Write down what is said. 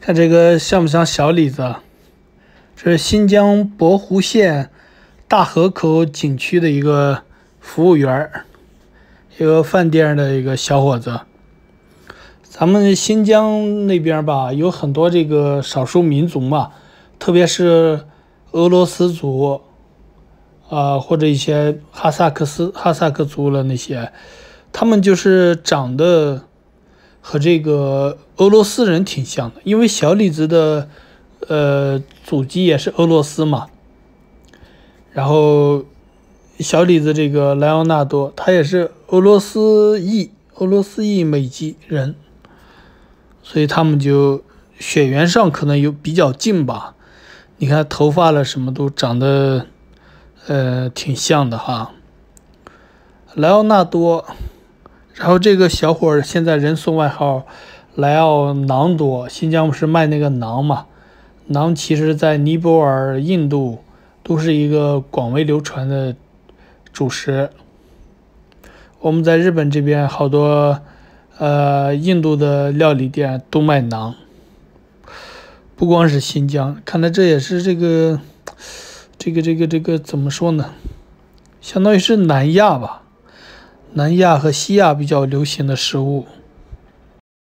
看这个像不像小李子？这是新疆博湖县大河口景区的一个服务员儿，一个饭店的一个小伙子。咱们新疆那边吧，有很多这个少数民族嘛，特别是俄罗斯族，啊、或者一些哈萨克斯哈萨克族了那些，他们就是长得和这个俄罗斯人挺像的，因为小李子的呃祖籍也是俄罗斯嘛。然后小李子这个莱昂纳多，他也是俄罗斯裔，俄罗斯裔美籍人，所以他们就血缘上可能有比较近吧。你看头发了什么都长得呃挺像的哈。莱昂纳多，然后这个小伙儿现在人送外号莱奥馕多，新疆不是卖那个馕嘛？馕其实在尼泊尔、印度都是一个广为流传的主食。我们在日本这边好多呃印度的料理店都卖馕，不光是新疆，看来这也是这个这个这个这个怎么说呢？相当于是南亚吧，南亚和西亚比较流行的食物。